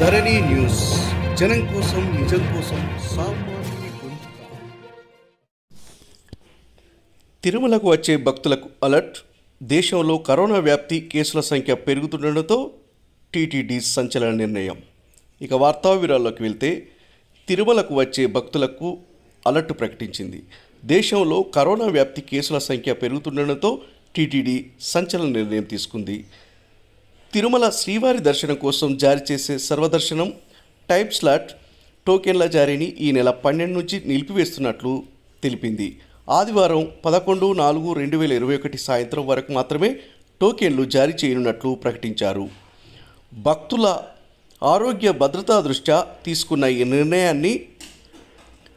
ధరణి news. జనం కోసం నిజం కోసం తిరుమలకు వచ్చే భక్తులకు అలర్ట్. దేశంలో కరోనా వ్యాప్తి కేసుల సంఖ్య పెరుగుతుండటంతో టీటీడీ సంచలన నిర్ణయం. ఇక వార్తా వివరాల్లోకి వెళ్తే తిరుమలకు వచ్చే భక్తులకు అలర్ట్ ప్రకటించింది. దేశంలో కరోనా వ్యాప్తి కేసుల సంఖ్య పెరుగుతుండటంతో టీటీడీ సంచలన నిర్ణయం తీసుకుంది. తిరుమల శ్రీవారి దర్శనం కోసం జారీ చేసే సర్వదర్శనం టైప్ స్లాట్ టోకెన్ల జారీని ఈ నెల పన్నెండు నుంచి నిలిపివేస్తున్నట్లు తెలిపింది. ఆదివారం పదకొండు నాలుగు రెండు వేల ఇరవై ఒకటి సాయంత్రం వరకు మాత్రమే టోకెన్లు జారీ చేయనున్నట్లు ప్రకటించారు. భక్తుల ఆరోగ్య భద్రతా దృష్ట్యా తీసుకున్న ఈ నిర్ణయాన్ని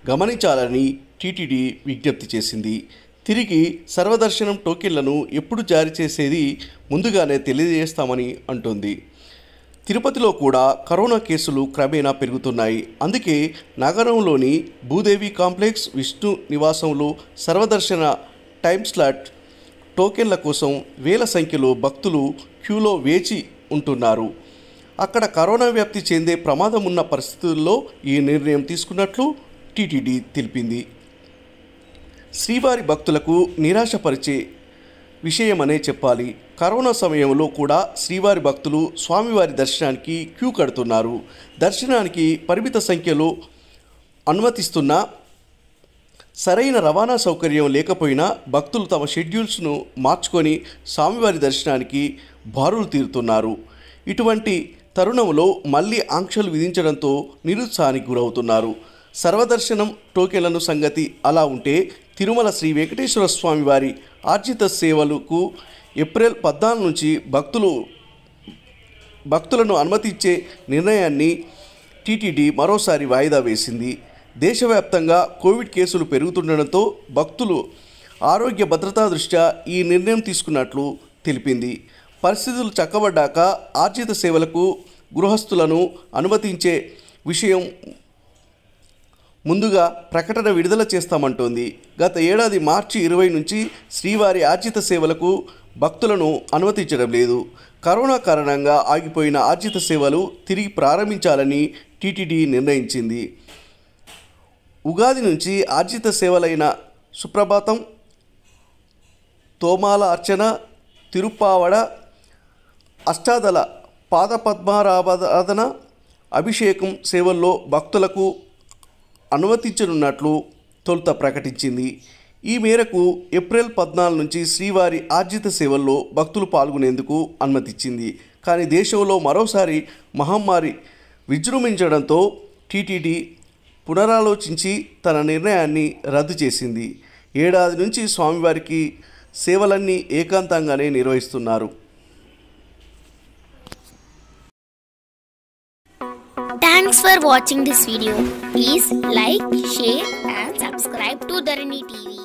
గమనించాలని టీటీడీ విజ్ఞప్తి చేసింది. తిరిగి సర్వదర్శనం టోకెన్లను ఎప్పుడు జారీ చేసేది ముందుగానే తెలియజేస్తామని అంటుంది. తిరుపతిలో కూడా కరోనా కేసులు క్రమేణా పెరుగుతున్నాయి. అందుకే నగరంలోని భూదేవి కాంప్లెక్స్ విష్ణు నివాసంలో సర్వదర్శన టైం స్లాట్ టోకెన్ల కోసం వేల సంఖ్యలో భక్తులు క్యూలో వేచి ఉంటున్నారు. అక్కడ కరోనా వ్యాప్తి చెందే ప్రమాదం ఉన్న పరిస్థితుల్లో ఈ నిర్ణయం తీసుకున్నట్లు టీటీడీ తెలిపింది. శ్రీవారి భక్తులకు నిరాశపరిచే విషయమనే చెప్పాలి. కరోనా సమయంలో కూడా శ్రీవారి భక్తులు స్వామివారి దర్శనానికి క్యూ కడుతున్నారు. దర్శనానికి పరిమిత సంఖ్యలో అనుమతిస్తున్న సరైన రవాణా సౌకర్యం లేకపోయినా భక్తులు తమ షెడ్యూల్స్ను మార్చుకొని స్వామివారి దర్శనానికి బారులు తీరుతున్నారు. ఇటువంటి తరుణంలో మళ్ళీ ఆంక్షలు విధించడంతో నిరుత్సాహానికి గురవుతున్నారు. సర్వదర్శనం టోకెన్లను సంగతి అలా ఉంటే తిరుమల శ్రీ వెంకటేశ్వర స్వామి వారి ఆర్జిత సేవలకు ఏప్రిల్ పద్నాలుగు నుంచి భక్తులు భక్తులను అనుమతించే నిర్ణయాన్ని టీటీడీ మరోసారి వాయిదా వేసింది. దేశవ్యాప్తంగా కోవిడ్ కేసులు పెరుగుతుండడంతో భక్తులు ఆరోగ్య భద్రతా దృష్ట్యా ఈ నిర్ణయం తీసుకున్నట్లు తెలిపింది. పరిస్థితులు చక్కబడ్డాక ఆర్జిత సేవలకు గృహస్థులను అనుమతించే విషయం ముందుగా ప్రకటన విడుదల చేస్తామంటోంది. గత ఏడాది మార్చి ఇరవై నుంచి శ్రీవారి ఆర్జిత సేవలకు భక్తులను అనుమతించడం లేదు. కరోనా కారణంగా ఆగిపోయిన ఆర్జిత సేవలు తిరిగి ప్రారంభించాలని టీటీడీ నిర్ణయించింది. ఉగాది నుంచి ఆర్జిత సేవలైన సుప్రభాతం తోమాల అర్చన తిరుప్పావడ అష్టాదల పాదపద్మారాధన అభిషేకం సేవల్లో భక్తులకు అనుమతించనున్నట్లు తొలుత ప్రకటించింది. ఈ మేరకు ఏప్రిల్ పద్నాలుగు నుంచి శ్రీవారి ఆర్జిత సేవల్లో భక్తులు పాల్గొనేందుకు అనుమతిచ్చింది. కానీ దేశంలో మరోసారి మహమ్మారి విజృంభించడంతో టీటీడీ పునరాలోచించి తన నిర్ణయాన్ని రద్దు చేసింది. ఏడాది నుంచి స్వామివారికి సేవలన్నీ ఏకాంతంగానే నిర్వహిస్తున్నారు. Thanks for watching this video. Please like, share and subscribe to Dharani TV.